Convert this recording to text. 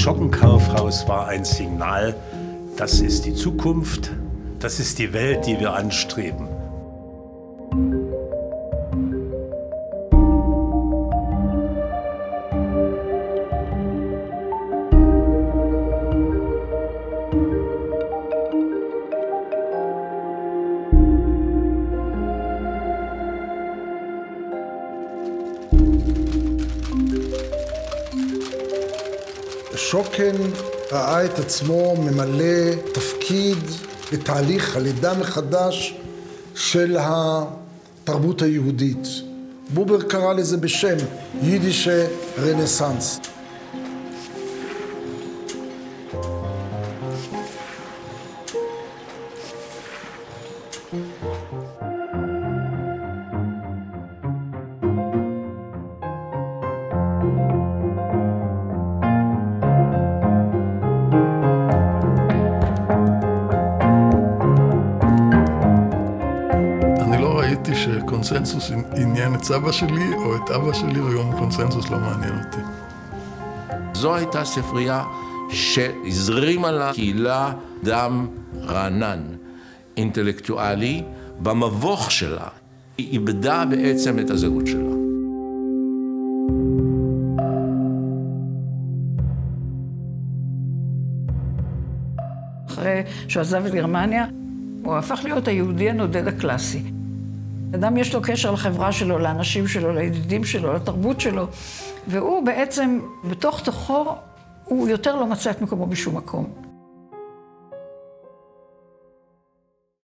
Schockenkaufhaus war ein Signal, das ist die Zukunft, das ist die Welt, die wir anstreben. שוקן ראה את עצמו ממלא תפקיד בתהליך הלידה מחדש של התרבות היהודית. בובר קרא לזה בשם יידישה רנסאנס. אני לא ראיתי שקונסנזוס עניין את סבא שלי או את אבא שלי, וגם קונסנזוס לא מעניין אותי. זו הייתה ספרייה שהזרימה לקהילה דם רענן, אינטלקטואלי, במבוך שלה. היא איבדה בעצם את הזהות שלה. אחרי שהוא עזב את גרמניה, הוא הפך להיות היהודי הנודד הקלאסי. אדם יש לו קשר לחברה שלו, לאנשים שלו, לידידים שלו, לתרבות שלו, והוא בעצם, בתוך תוכו, הוא יותר לא מצא את מקומו בשום מקום.